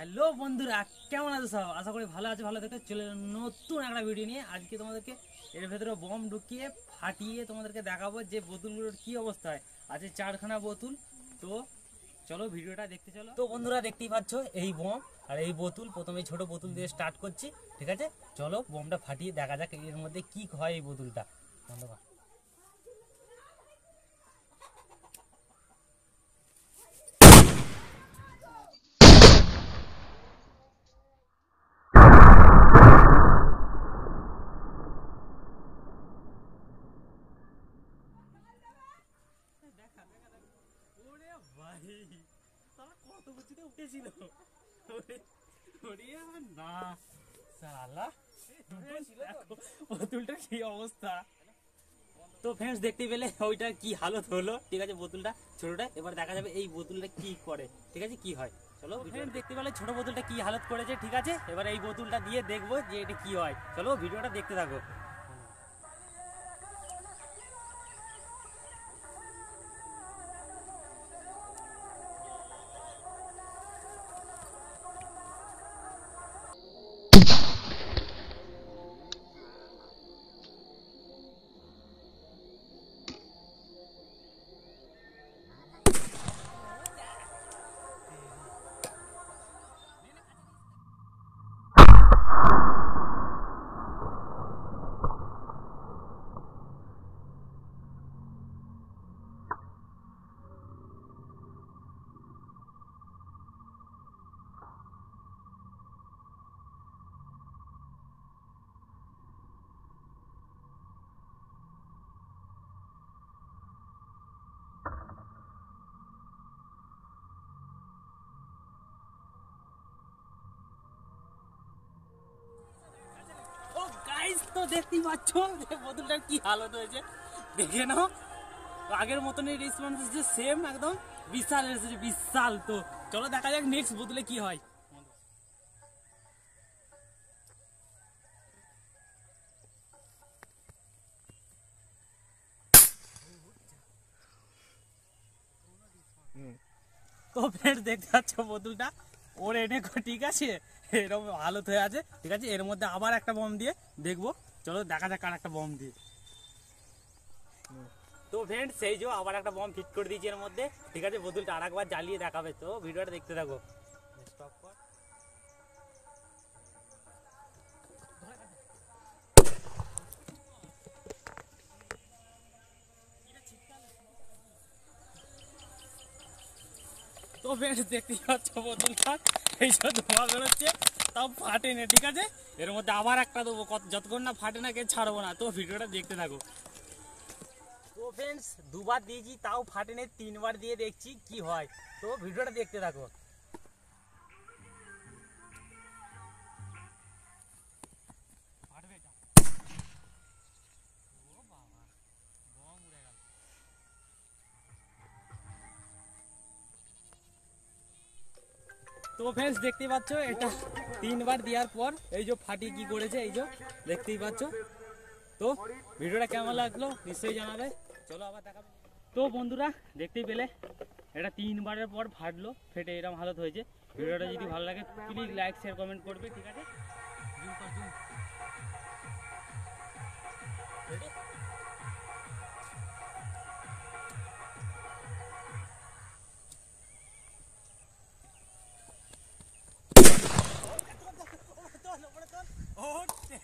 Hello বন্ধুরা, কেমন আছো সব? আশা করি ভালো আছে, ভালো দেখতে চলে নতুন একটা ভিডিও নিয়ে। আজকে তোমাদেরকে এর ভেতরে বম ঢুকিয়ে ফাটিয়ে তোমাদেরকে দেখাবো যে বোতলগুলোর কি অবস্থায় আছে চারখানা বোতল। তো চলো ভিডিওটা দেখতে চলো। তো বন্ধুরা, দেখতেই পাচ্ছ এই বম আর এই বোতল। প্রথমে ছোট বোতল দিয়ে স্টার্ট করছি, ঠিক আছে? চলো বমটা ফাটিয়ে দেখা যাক এর মধ্যে কি হয় এই বোতলটা। বন্ধ ভাই সালা কত উঁচুতে উঠেছিল? না সালা বোতলটা কি অবস্থা? তো ফ্রেন্ডস দেখতে পেলে ওইটা কি হালত হলো? ঠিক আছে বোতলটা ছোটটা এবার দেখা যাবে এই বোতলটা কি করে। ঠিক আছে কি হয়? চলো ফ্রেন্ড দেখতে পেলে ছোট বোতলটা কি হালত করেছে ঠিক আছে? এবার এই বোতলটা দিয়ে দেখব যে এটা কি হয়। চলো ভিডিওটা দেখতে থাকো। you. তো দেখতেই পাচ্ছ যে বোতলটার কি হালত হয়েছে। দেখে নাও, আগের মতনই রেসপন্স হচ্ছে সেম একদম বিশাল এসেছে বিশাল তো। চলো দেখা যাক নেক্সট বোতলে কি হয়। তো ফ্রেন্ডস দেখতে পাচ্ছ বোতলটা? ওর এনে ঠিক আছে? এরকম হালত হয়ে আছে, ঠিক আছে? এর মধ্যে আবার একটা বম দিয়ে দেখব। চলো দেখা যাক আর একটা বম দিয়ে। তো ফ্রেন্ড সেই যে আবার একটা বম ফিট করে দিয়েছি এর মধ্যে। ঠিক আছে বোতলটা আর একবার জ্বালিয়ে দেখাবে তো ভিডিওটা দেখতে থাকো। স্টপ কর। তো ফ্রেন্ডস দেখতেই পাচ্ছ বোতলটা? এই সব ধোঁয়া বেরোচ্ছে। তাও ফাটে ফাটেনি ঠিক আছে? এর মধ্যে আবার একটা দেবো যতক্ষণ না ফাটে না কে ছাড়বো না। তো ভিডিওটা দেখতে থাকো। তো ফ্রেন্ডস দুবার দিয়েছি, তাও ফাটে ফাটেনি তিনবার দিয়ে দেখছি কি হয়। তো ভিডিওটা দেখতে থাকো। তো ফ্রেন্ডস দেখতেই পাচ্ছ, এটা তিনবার দেওয়ার পর এই যে ফাটি কি করেছে, এই যে দেখতেই পাচ্ছ। তো ভিডিওটা কেমন লাগল নিশ্চয়ই জানাবে। চলো আবার দেখা তো বন্ধুরা, দেখতেই পেলে, এটা তিনবারের পর ফাটলো, ফেটে এরকম হালত হয়েছে। ভিডিওটা যদি ভালো লাগে প্লিজ লাইক শেয়ার কমেন্ট করবে, ঠিক আছে?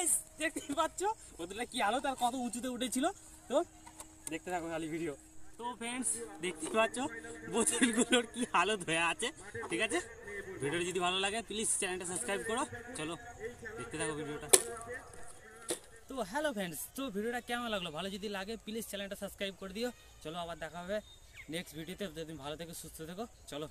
গাইস পাচ্ছ? কি আলো, তার কত উঁচুতে উঠেছিল। তো দেখতে থাকো খালি ভিডিও তো ফ্রেন্ডস দেখতেই পাচ্ছ, বোতলগুলোর কি আছে, ঠিক আছে? যদি ভালো লাগে প্লিজ চ্যানেলটা সাবস্ক্রাইব করো। চলো, দেখতে থাকো ভিডিওটা তো হ্যালো ফ্রেন্ডস তো ভিডিওটা কেমন লাগল? ভালো যদি লাগে প্লিজ চ্যানেলটা সাবস্ক্রাইব করে দিও। চলো, আবার দেখা হবে নেক্সট ভিডিওতে যদি ভালো থেকে, সুস্থ থেকো। চলো।